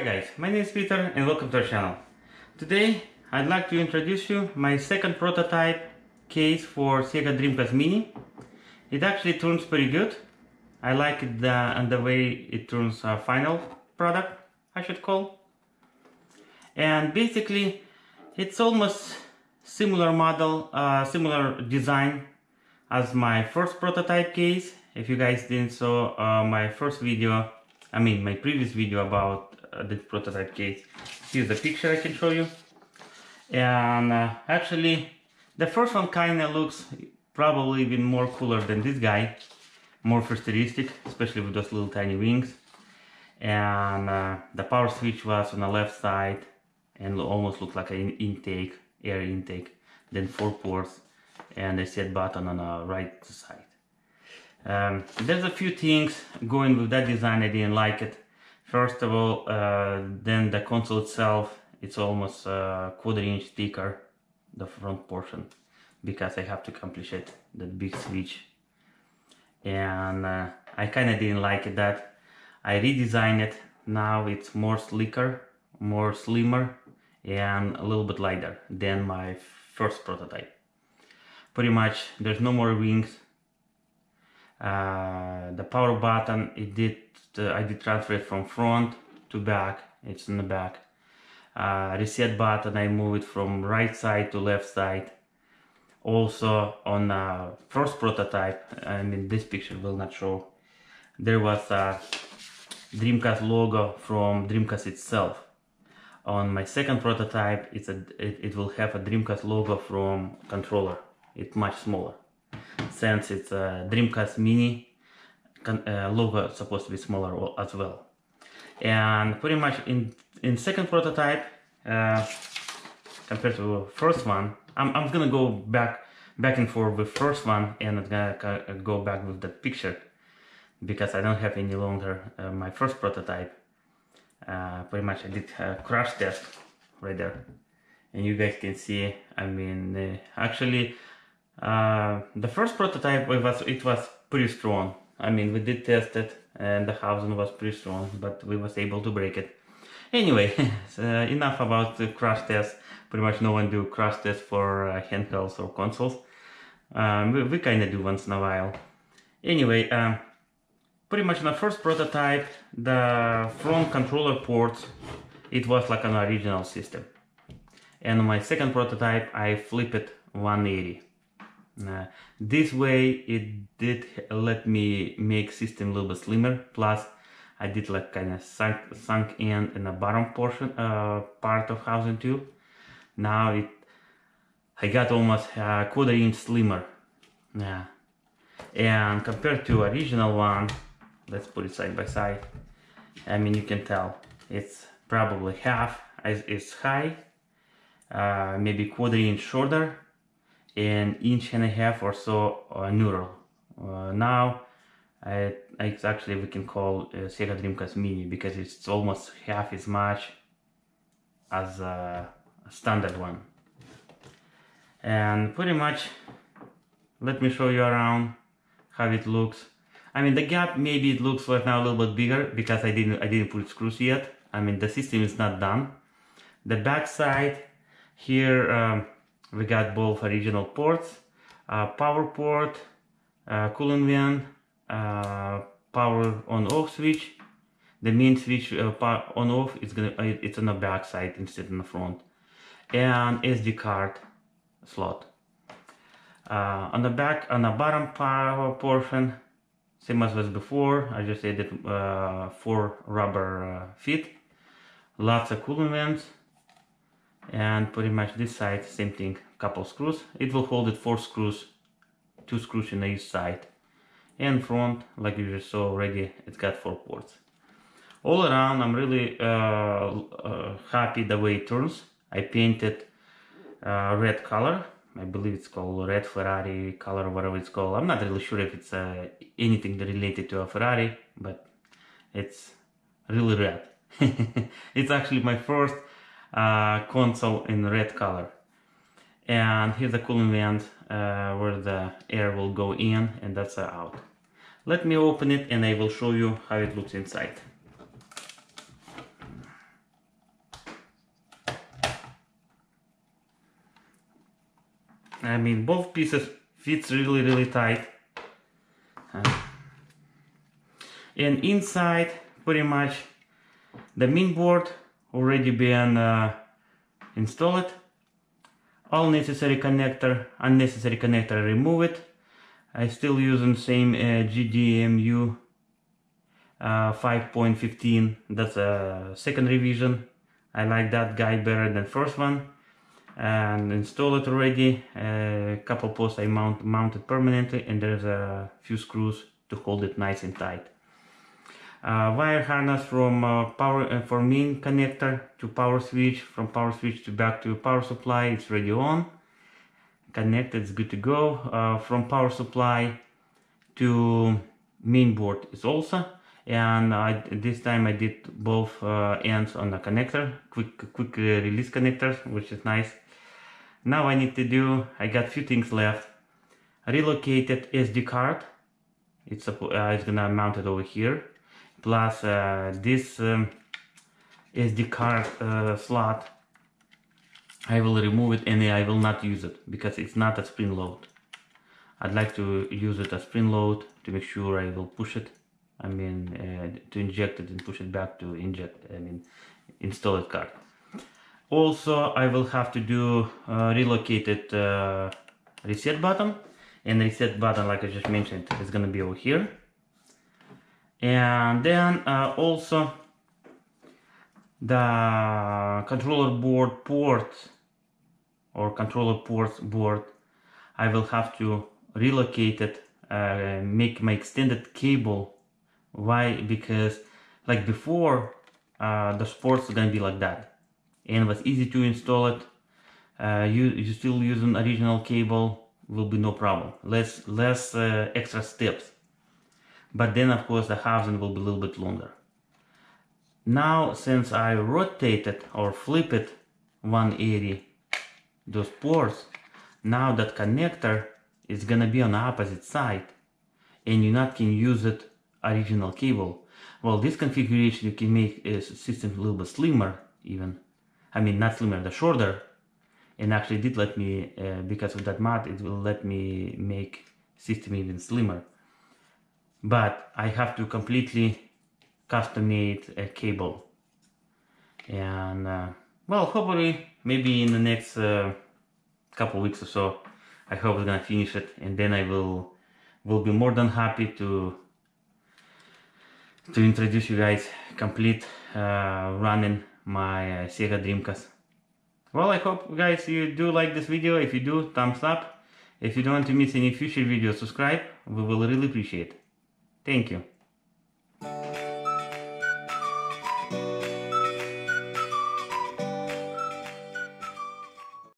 Hi guys, my name is Peter and welcome to our channel. Today I'd like to introduce you my second prototype case for Sega Dreamcast Mini. It actually turns pretty good. I like it the, and the way it turns a final product, I should call. And basically it's almost similar model, uh, similar design as my first prototype case. If you guys didn't saw uh, my first video, I mean my previous video about uh, the prototype case, here's the picture I can show you. And uh, actually, the first one kinda looks probably even more cooler than this guy, more futuristic, especially with those little tiny wings. And uh, the power switch was on the left side and almost looked like an intake, air intake, then four ports and a set button on the right side. Um, there's a few things going with that design I didn't like it. First of all, uh, then the console itself, it's almost a quarter inch thicker, the front portion, because I have to accomplish it, that big switch. And uh, I kind of didn't like it that. I redesigned it, now it's more slicker, more slimmer, and a little bit lighter than my first prototype pretty much there's no more wings uh, the power button it did uh, I did transfer it from front to back. It's in the back. Uh, reset button I move it from right side to left side. Also on the first prototype I mean this picture will not show there was a Dreamcast logo from Dreamcast itself. On my second prototype it's a it, it will have a Dreamcast logo from controller. It's much smaller since it's a Dreamcast Mini uh, logo supposed to be smaller as well. And pretty much in in second prototype uh, compared to first one I'm, I'm gonna go back back and forth with first one and I'm gonna go back with the picture because I don't have any longer uh, my first prototype. Uh, pretty much I did a crash test right there. And you guys can see I mean uh, actually uh, the first prototype it was it was pretty strong. I mean, we did test it, and the housing was pretty strong, but we was able to break it. Anyway, so enough about the crash test. Pretty much no one do crash tests for uh, handhelds or consoles. Um, we, we kind of do once in a while. Anyway, um, pretty much in the first prototype, the front controller ports, it was like an original system. And my second prototype, I flip it 180. Uh, this way it did let me make system a little bit slimmer. Plus I did like kind of sunk, sunk in in the bottom portion uh, part of housing too. Now it I got almost a quarter inch slimmer. Yeah and compared to original one let's put it side by side. I mean you can tell it's probably half as high uh, maybe quarter inch shorter an inch and a half or so uh, neural. Uh, now I, it's actually we can call uh, Sega Dreamcast Mini because it's almost half as much as a standard one. And pretty much, let me show you around how it looks. I mean the gap maybe it looks right now a little bit bigger because I didn't I didn't put screws yet. I mean the system is not done. The back side here um, we got both original ports, uh, power port, uh, cooling vent, uh, power on off switch. The main switch uh, on off is gonna uh, it's on the back side instead of the front, and SD card slot. Uh, on the back, on the bottom power portion, same as was before. I just added four rubber feet, lots of cooling vents and pretty much this side same thing couple screws. It will hold it four screws two screws in each side and front like you just saw already it's got four ports. All around I'm really uh, uh, happy the way it turns. I painted uh, red color. I believe it's called red Ferrari color whatever it's called. I'm not really sure if it's uh, anything related to a Ferrari but it's really red. It's actually my first uh, console in red color. And here's the cooling vent uh, where the air will go in and that's uh, out. Let me open it and I will show you how it looks inside. I mean, both pieces fits really, really tight. And inside, pretty much, the main board already been uh, installed. All necessary connector unnecessary connector remove it. I still using same uh, GDEMU uh, 5.15 that's a second revision. I like that guy better than first one. And install it already. A couple posts I mount, mounted permanently and there's a few screws to hold it nice and tight wire harness from uh, power uh, for main connector to power switch from power switch to back to power supply it's ready on. Connected it's good to go. Uh, from power supply to main board is also. And I, this time I did both uh, ends on the connector quick quick uh, release connectors which is nice. Now I need to do I got few things left. Relocated SD card. It's, uh, it's gonna mount it over here plus uh, this um, SD card uh, slot I will remove it and I will not use it because it's not a spring load. I'd like to use it as spring load to make sure I will push it. I mean uh, to inject it and push it back to inject I mean install it card. Also I will have to do uh, relocated uh, reset button. And reset button like I just mentioned is gonna be over here and then uh, also the controller board port or controller ports board I will have to relocate it uh, make my extended cable. Why? Because like before uh, the sports are gonna be like that. And was easy to install it. Uh, you you still using original cable will be no problem. Less less uh, extra steps but then of course the housing will be a little bit longer. Now since I rotated or flip it 180 those ports now that connector is gonna be on the opposite side and you not can use it original cable well this configuration you can make a system a little bit slimmer even. I mean not slimmer the shorter. And actually did let me uh, because of that mod it will let me make system even slimmer but I have to completely custom made a cable. And uh, well hopefully maybe in the next uh, couple weeks or so I hope I'm gonna finish it and then I will will be more than happy to to introduce you guys complete uh, running my uh, Sega Dreamcast. Well I hope guys you do like this video. If you do thumbs up. If you don't want to miss any future videos subscribe. We will really appreciate Thank you.